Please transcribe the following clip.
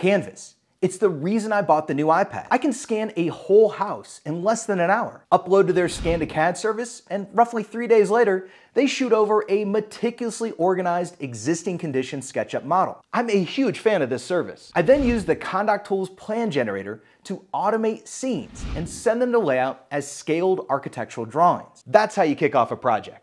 Canvas. It's the reason I bought the new iPad. I can scan a whole house in less than an hour, upload to their scan to CAD service, and roughly three days later, they shoot over a meticulously organized existing condition SketchUp model. I'm a huge fan of this service. I then use the Condoc Tools plan generator to automate scenes and send them to layout as scaled architectural drawings. That's how you kick off a project.